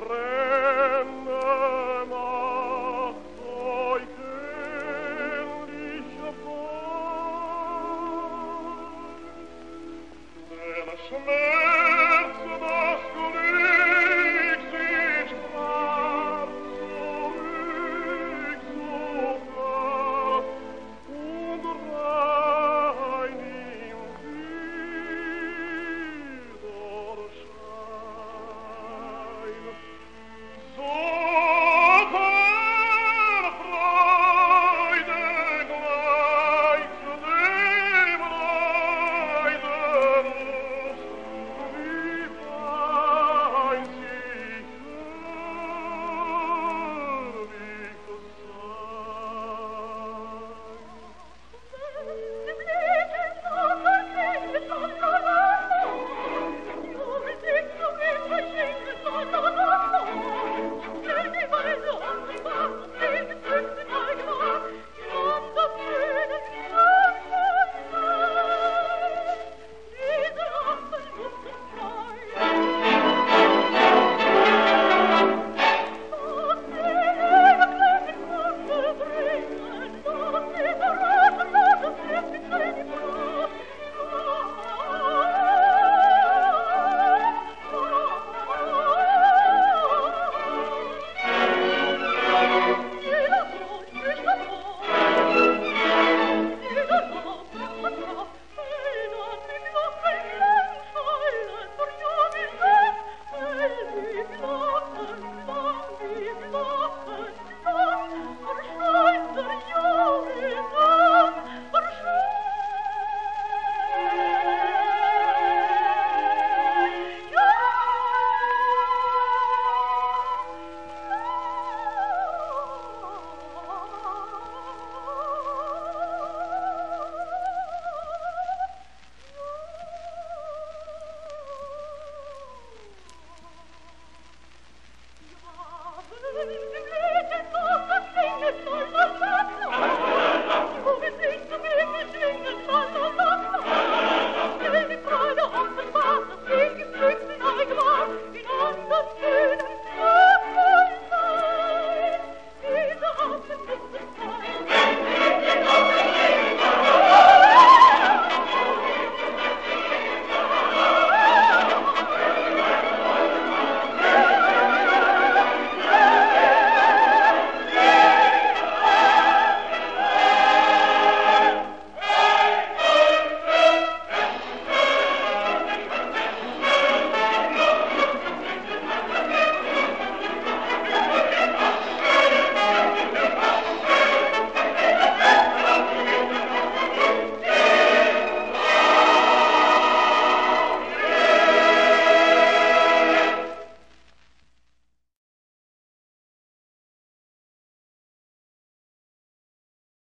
tre